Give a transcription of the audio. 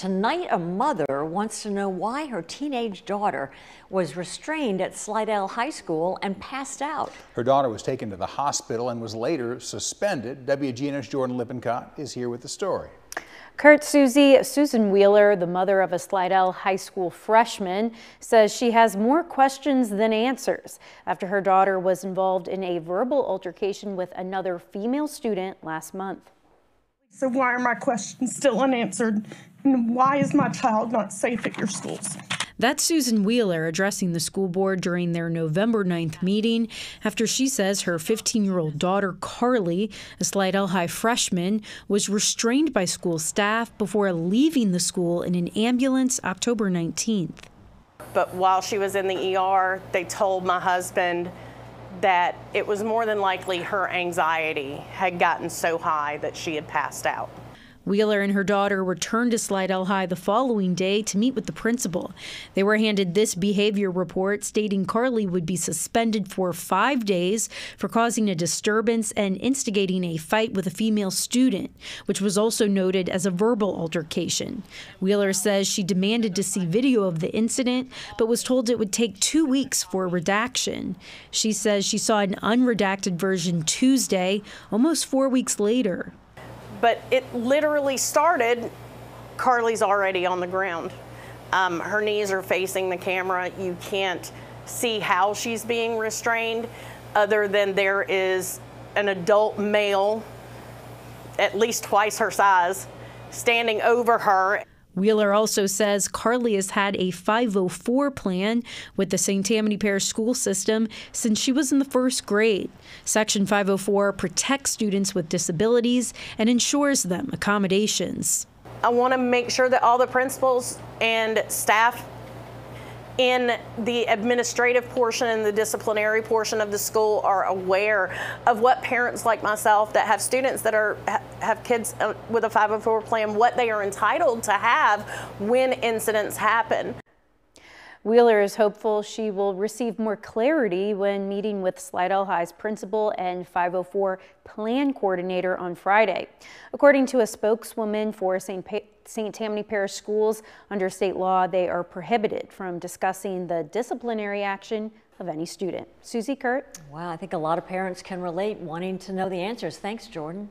Tonight, a mother wants to know why her teenage daughter was restrained at Slidell High School and passed out. Her daughter was taken to the hospital and was later suspended. WGNO's Jordan Lippincott is here with the story. Kurt Susie, Susan Wheeler, the mother of a Slidell High School freshman, says she has more questions than answers after her daughter was involved in a verbal altercation with another female student last month. So why are my questions still unanswered? And why is my child not safe at your schools? That's Susan Wheeler addressing the school board during their November 9th meeting after she says her 15 year old daughter, Carly, a Slidell High freshman, was restrained by school staff before leaving the school in an ambulance October 19th. But while she was in the ER, they told my husband that it was more than likely her anxiety had gotten so high that she had passed out. Wheeler and her daughter returned to Slidell High the following day to meet with the principal. They were handed this behavior report stating Carly would be suspended for five days for causing a disturbance and instigating a fight with a female student, which was also noted as a verbal altercation. Wheeler says she demanded to see video of the incident, but was told it would take two weeks for redaction. She says she saw an unredacted version Tuesday, almost four weeks later but it literally started, Carly's already on the ground. Um, her knees are facing the camera. You can't see how she's being restrained other than there is an adult male, at least twice her size, standing over her. Wheeler also says Carly has had a 504 plan with the St. Tammany Parish school system since she was in the first grade. Section 504 protects students with disabilities and ensures them accommodations. I want to make sure that all the principals and staff in the administrative portion and the disciplinary portion of the school are aware of what parents like myself that have students that are have kids uh, with a 504 plan what they are entitled to have when incidents happen. Wheeler is hopeful she will receive more clarity when meeting with Slidell High's principal and 504 plan coordinator on Friday. According to a spokeswoman for St. St. Tammany Parish Schools, under state law, they are prohibited from discussing the disciplinary action of any student. Susie Kurt. Wow, I think a lot of parents can relate wanting to know the answers. Thanks, Jordan.